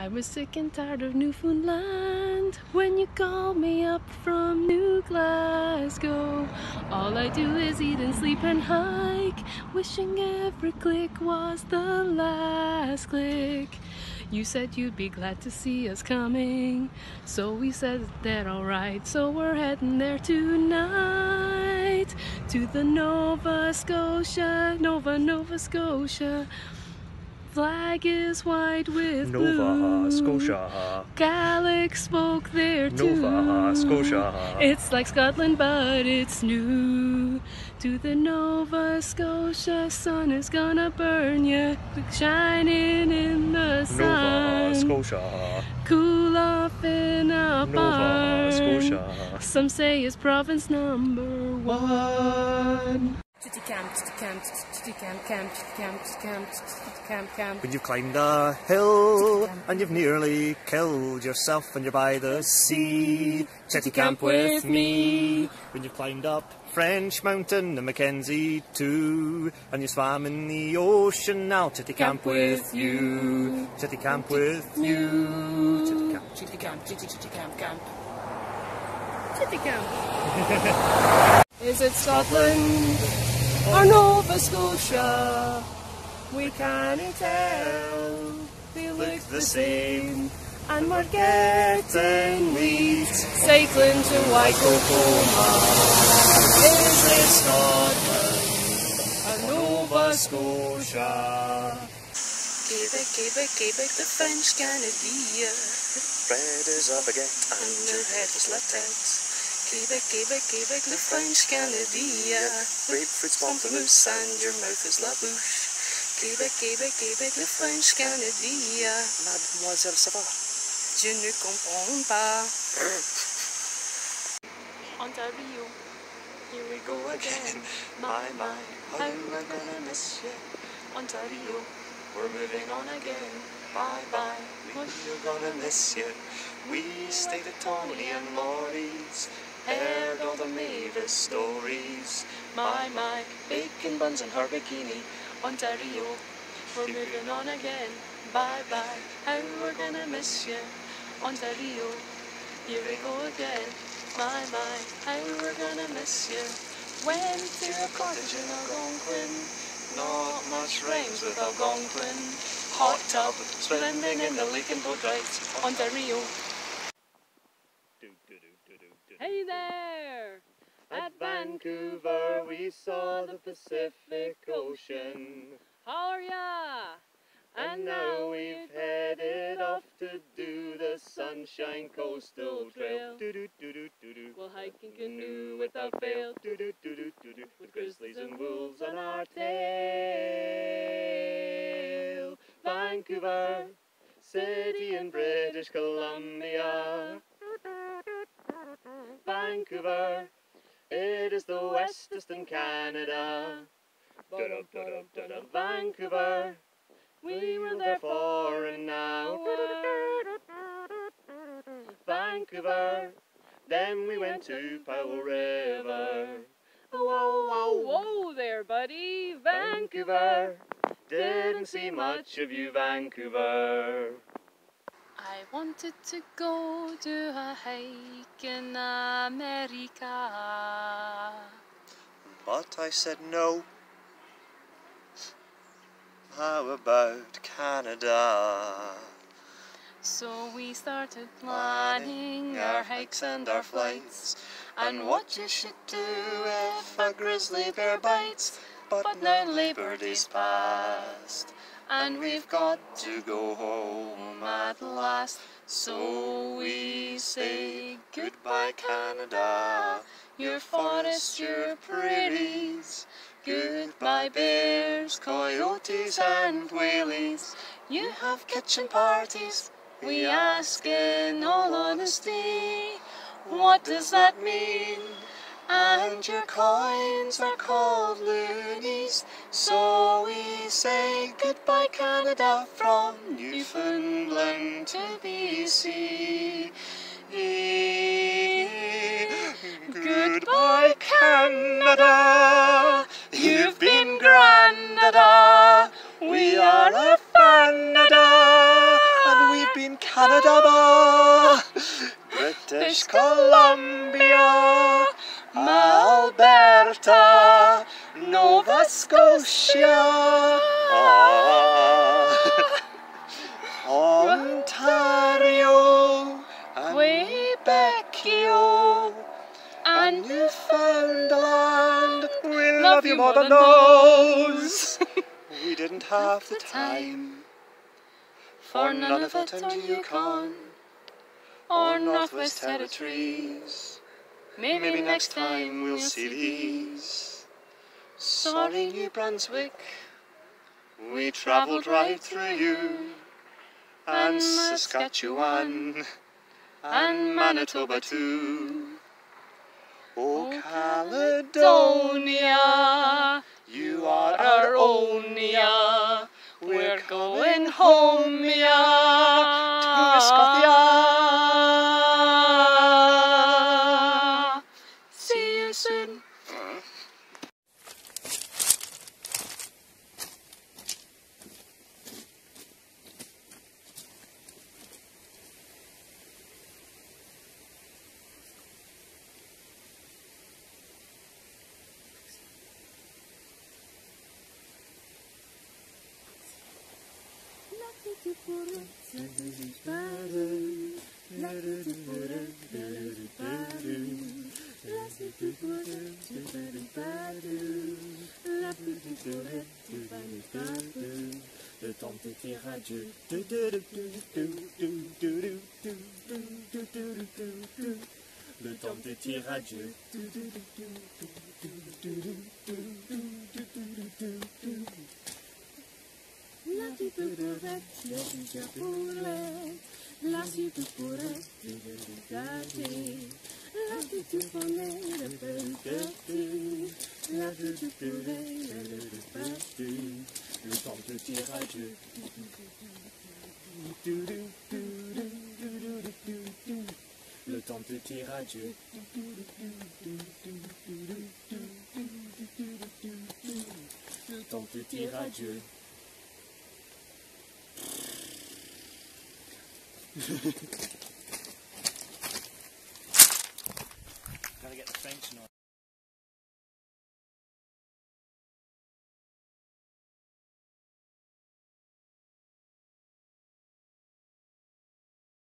I was sick and tired of Newfoundland when you called me up from New Glasgow. All I do is eat and sleep and hike, wishing every click was the last click. You said you'd be glad to see us coming, so we said that alright. So we're heading there tonight to the Nova Scotia, Nova, Nova Scotia flag is white with Nova blue. Scotia. Gaelic spoke there too. Nova Scotia. It's like Scotland, but it's new. To the Nova Scotia sun is gonna burn ya, shining in the sun. Nova Scotia. Cool off in a Nova barn. Scotia. Some say it's province number one. Chitty chitty chitty chitty chitty chitty. When you've climbed a hill and you've nearly killed yourself and you're by the sea, Chéticamp with me. When you've climbed up French Mountain and Mackenzie too, and you swam in the ocean now, Chéticamp with you. Chéticamp with you. Chéticamp. Chitty camp, chitty chitty camp, camp. Chitty camp. Is it Scotland or Nova Scotia? We can't tell. They look the same, and we're getting wheat. Cycling to Whycocomagh. Is it Scotland or Nova Scotia? Quebec, Quebec, Quebec, the French Canada. Bread is a baguette And your head is left tête. Quebec, Quebec, Quebec, le French Canada. Grapefruits, Pamplemousse and your mouth is la bouche. Quebec, Quebec, Québec, le French Canada. Mademoiselle Sava. Je ne comprends pas. Ontario, here we go again. My, my, how we're gonna miss you. Ontario, we're moving on again. Bye, bye. We're gonna miss you. We stayed at Tony and Laurie's, heard all the Mavis stories. My, my, bacon buns and her bikini. Ontario, we're moving on again. Bye bye, how we're gonna miss you. Ontario, here we go again. My, my, how we're gonna miss you. Went to a cottage in Algonquin. Not much rhymes with Algonquin. Hot tub, swimming in the lake and boat rides. Ontario. Hey there! At Vancouver, we saw the Pacific Ocean. How are ya? And now we've headed off to do the Sunshine Coastal Trail. We'll hike and canoe without fail. With grizzlies and wolves on our tail. Vancouver, city in British Columbia. Vancouver, it is the westest in Canada. Vancouver, we were there for an hour. Vancouver, then we went to Powell River. Whoa, whoa, whoa there, buddy. Vancouver, didn't see much of you, Vancouver. I wanted to go to a hike in America. But I said no. How about Canada? So we started planning our hikes and our flights. And what you should do if a grizzly bear bites. But now Labor Day's past. And we've got to go home at last. So we say Goodbye, Canada. your forests, your prairies. Goodbye, bears, coyotes, and whaleys. You have kitchen parties. We ask in all honesty, what does that mean? And your coins are called loonies. So we say goodbye, Canada, from Newfoundland to BC. Goodbye, Alberta, Nova Scotia, ah, Ontario, and Quebecio, and Newfoundland. We love you more than those. We didn't have the time. For none of it and on Yukon or Northwest Territories. Maybe next time we'll see these. Sorry, New Brunswick, we travelled right through you. And Saskatchewan, and Manitoba too. Oh, oh, Caledonia, you are our own, ya. We're going home, ya, Le temps était radieux. Le temps était radieux. La petite pourette, le futur poulette, la petite veux regarder. La petite poney, le petit, la petite pourette, le petit. Le temps de adieu. Le temps de adieu. Le temps de dire adieu. Gotta get the French noise.